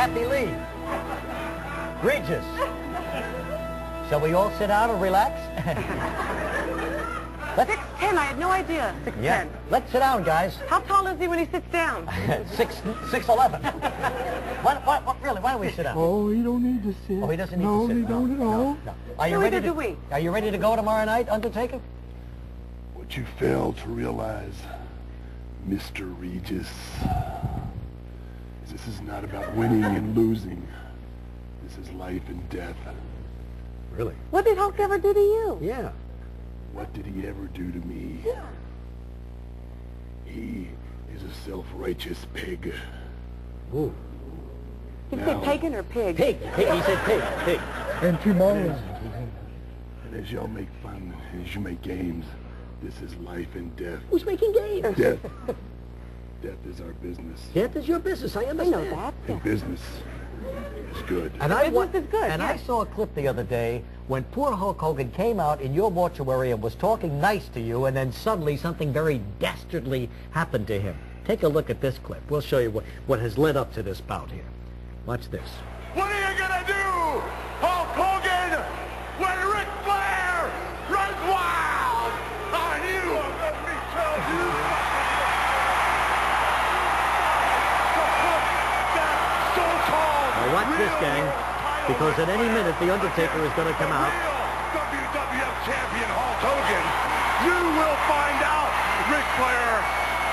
Kathy Lee. Regis. Shall we all sit down and relax? Let's, 6'10", I had no idea. 6'10". yeah, let's sit down, guys. How tall is he when he sits down? Six, six eleven. why, why, why, really, why don't we sit down? Oh, he don't need to sit. Oh, he doesn't need no, to sit. No, he don't at all. No, Are you Neither ready do to, we. Are you ready to go tomorrow night, Undertaker? What you fail to realize, Mr. Regis, is this is not about winning and losing. This is life and death. Really? What did Hulk ever do to you? Yeah. What did he ever do to me? Yeah. He is a self-righteous pig. Ooh. Did you No. say pagan or pig? Pig. Pig. He said pig. Pig. And tomorrow. And as y'all make fun, as you make games, this is life and death. Who's making games? Death. Death is our business. Death is your business. I I understand. know that. And business is good. And I Business is good, And I saw a clip the other day when poor Hulk Hogan came out in your mortuary and was talking nice to you, and then suddenly something very dastardly happened to him. Take a look at this clip. We'll show you what, what has led up to this bout here. Watch this. What are you gonna do, watch this, gang, because at any minute the Undertaker is going to come out. WWF champion Hulk Hogan, you will find out, Ric Flair.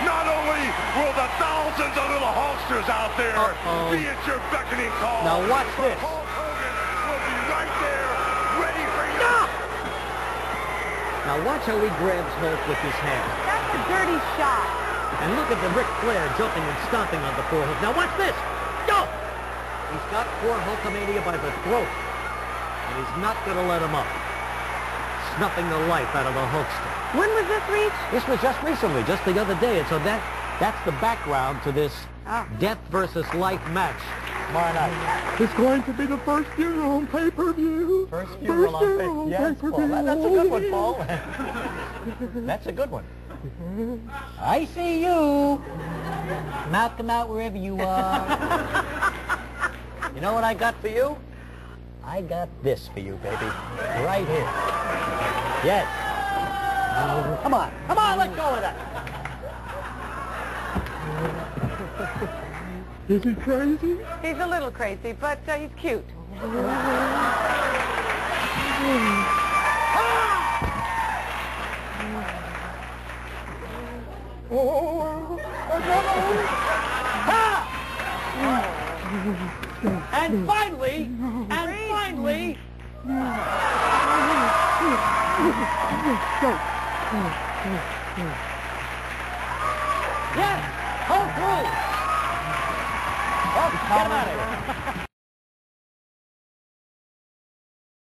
Not only will the thousands of little Hulksters out there Uh-oh. be at your beckoning call. Now watch but this. Hulk Hogan will be right there, ready for you. Now watch how he grabs Hulk with his hand. That's a dirty shot. And look at the Ric Flair jumping and stomping on the poor Hulk. Now watch this. Go! He's got poor Hulkamania by the throat. And he's not going to let him up. Snuffing the life out of the Hulkster. When was this reached? This was just recently, just the other day. And so that that's the background to this Ah. death versus life match tomorrow night. It's going to be the first funeral on pay-per-view. First funeral on funeral pay- Yes, pay-per-view. Paul. That- That's a good one, Paul. That's a good one. I see you. Knock them out wherever you are. You know what I got for you? I got this for you, baby. Right here. Yes. Come on. Come on, let go of that. Is he crazy? He's a little crazy, but uh, he's cute. Oh, And finally, and finally, yes, Hulk rules. Hulk, get him out of here.